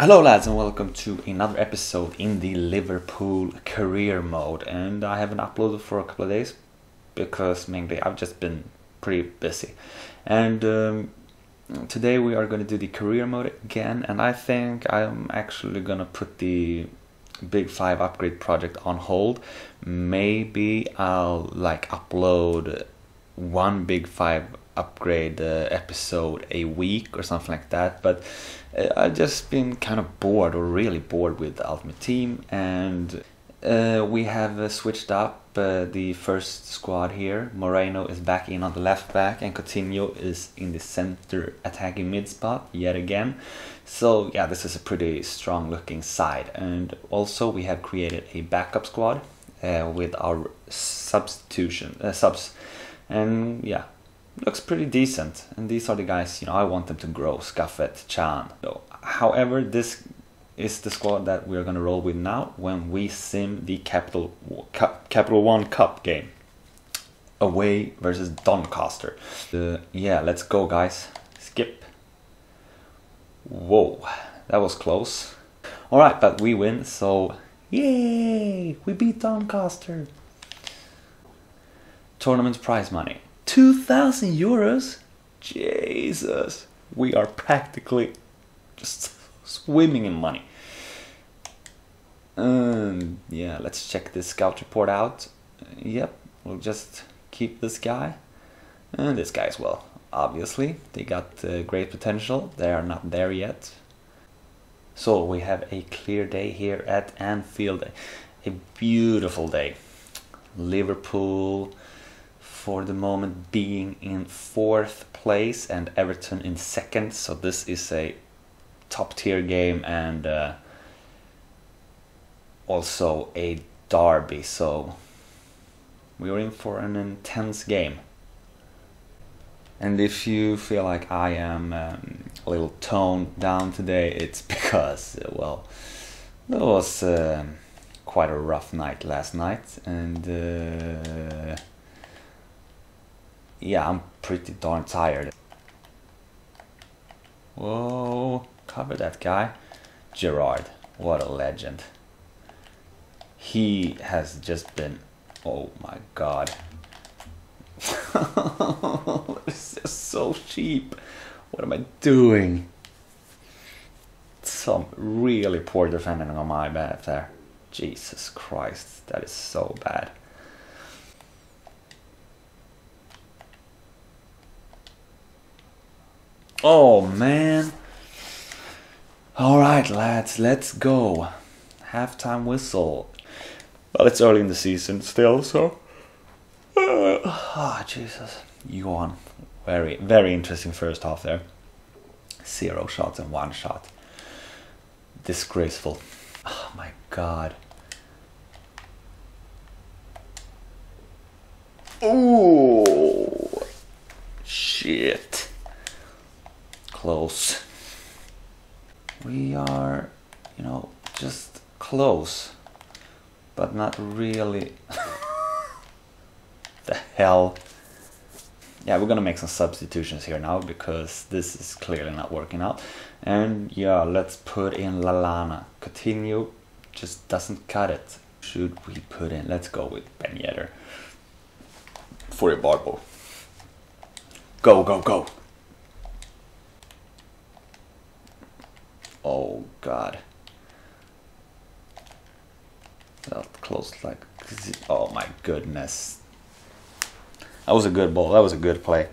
Hello, lads, and welcome to another episode in the Liverpool career mode. And I haven't uploaded for a couple of days because mainly I've just been pretty busy. And um, today we are going to do the career mode again, and I think I'm actually going to put the Big Five upgrade project on hold. Maybe I'll like upload one Big Five upgrade uh, episode a week or something like that, but uh, I've just been kind of bored or really bored with the Ultimate Team, and uh, we have uh, switched up uh, the first squad here. Moreno is back in on the left back, and Coutinho is in the center attacking mid spot yet again. So yeah, this is a pretty strong looking side, and also we have created a backup squad uh, with our substitution uh, subs, and yeah, looks pretty decent. And these are the guys, you know, I want them to grow. Scuffet, Chan. However, this is the squad that we're going to roll with now when we sim the Capital Cup, Capital One Cup game. Away versus Doncaster. Uh, yeah, let's go, guys. Skip. Whoa, that was close. Alright, but we win, so yay! We beat Doncaster. Tournament prize money 2,000 euros? Jesus, we are practically just swimming in money. Um, yeah, let's check this scout report out. Yep, we'll just keep this guy. And this guy as well. Obviously, they got uh, great potential. They are not there yet. So we have a clear day here at Anfield. A beautiful day. Liverpool for the moment being in fourth place and Everton in second. So this is a top tier game and uh, also a derby. So we are in for an intense game. And if you feel like I am um, a little toned down today, it's because, uh, well, it was uh, quite a rough night last night, and uh, yeah, I'm pretty darn tired. Whoa, cover that guy. Gerrard, what a legend. He has just been, oh my god. it's just so cheap. What am I doing? Some really poor defending on my bad there. Jesus Christ, that is so bad. Oh man. Alright, lads, let's go. Halftime whistle. Well, it's early in the season still, so. Ah, oh, Jesus. You on. Very, very interesting first half there. Zero shots and one shot. Disgraceful. Oh my god. Oh, shit. Close. We are, you know, just close, but not really. the hell. Yeah, we're gonna make some substitutions here now because this is clearly not working out. And yeah, let's put in Lallana. Coutinho just doesn't cut it. Should we put in? Let's go with Ben Yedder for Ibarbo. Go, go, go. Oh god. That close like oh my goodness. That was a good ball. That was a good play.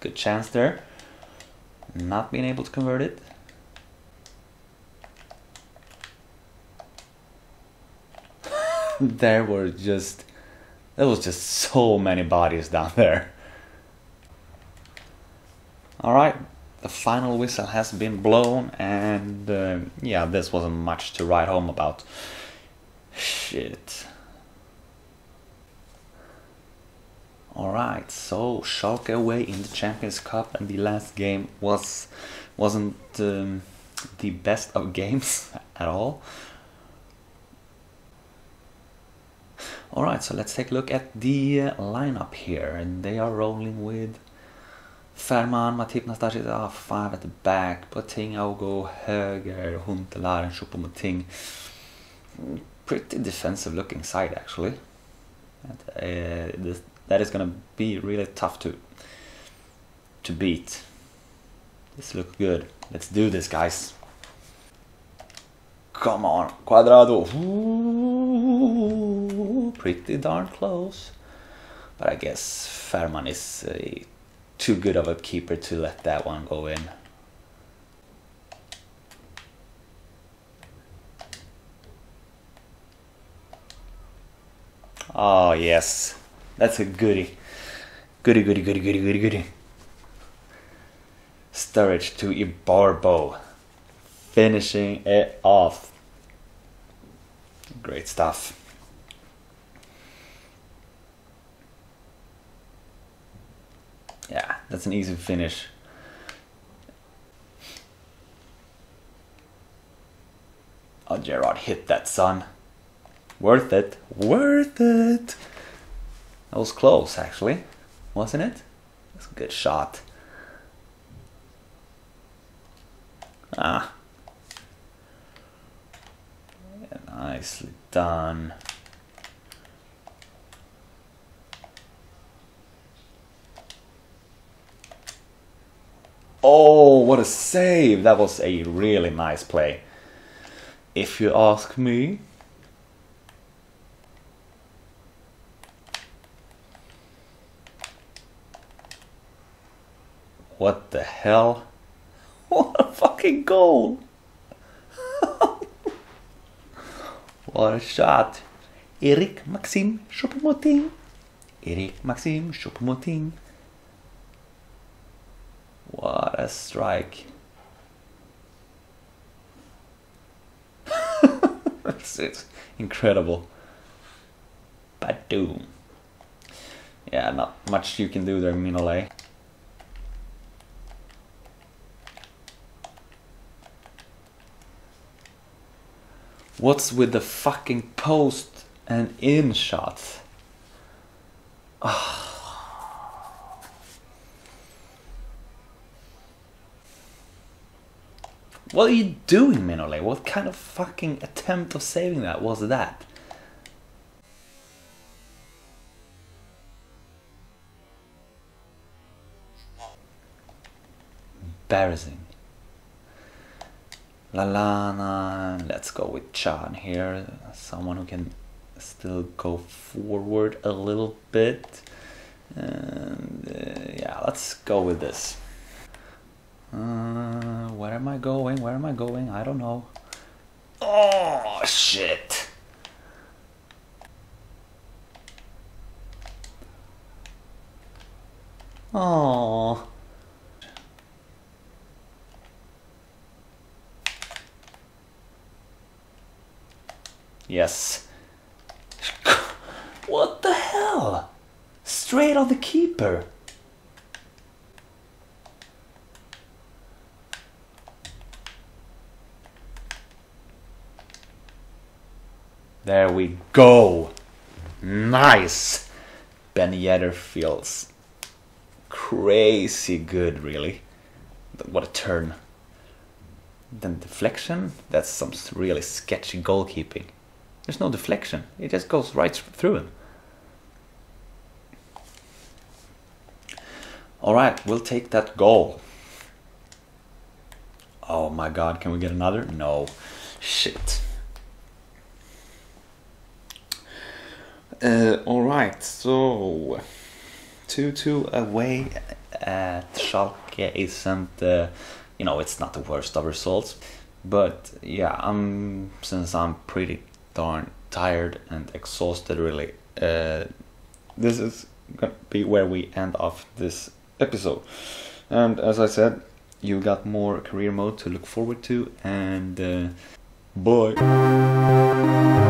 Good chance there. Not being able to convert it. there were just there was just so many bodies down there. All right, the final whistle has been blown, and uh, yeah, this wasn't much to write home about. Shit. Alright, so Schalke away in the Champions Cup, and the last game was wasn't um, the best of games at all. All right, so let's take a look at the uh, lineup here, and they are rolling with Fährmann, Matip Nastasic, ah, five at the back, Boateng, Aogo, Höger, Huntelaar, and Choupo-Moting. Pretty defensive looking side actually. And, uh, this, that is gonna be really tough to to beat. This looks good. Let's do this, guys. Come on, Cuadrado. Ooh, pretty darn close. But I guess Fährmann is uh, too good of a keeper to let that one go in. Oh yes, that's a goodie. Goody, goody, goody, goody, goody, goody. Sturridge to Ibarbo. Finishing it off. Great stuff. Yeah, that's an easy finish. Oh, Gerrard hit that, son. Worth it. Worth it. That was close, actually. Wasn't it? That's a good shot. Ah. Yeah, nicely done. Oh, what a save! That was a really nice play. If you ask me. What the hell? What a fucking goal! what a shot! Eric Maxim Choupo-Moting. Eric Maxim Choupo-Moting. What a strike. That's it. Incredible. Badoom. Yeah, not much you can do there, Mignolet. What's with the fucking post and in shots? Ah. What are you doing, Mignolet? What kind of fucking attempt of saving that was that? Embarrassing. Lallana, let's go with Chan here. Someone who can still go forward a little bit. And uh, yeah, let's go with this. Where am I going? Where am I going? I don't know. Oh, shit. Oh. Yes. What the hell? Straight on the keeper. There we go. Nice. Ben Yedder feels crazy good, really. What a turn. Then deflection, that's some really sketchy goalkeeping. There's no deflection, it just goes right through him. Alright, we'll take that goal. Oh my god, can we get another? No. Shit. Uh, all right, so two-two away at Schalke isn't, uh, you know, it's not the worst of results, but yeah, I'm since I'm pretty darn tired and exhausted, really. Uh, this is gonna be where we end off this episode, and as I said, you got more career mode to look forward to, and uh, bye.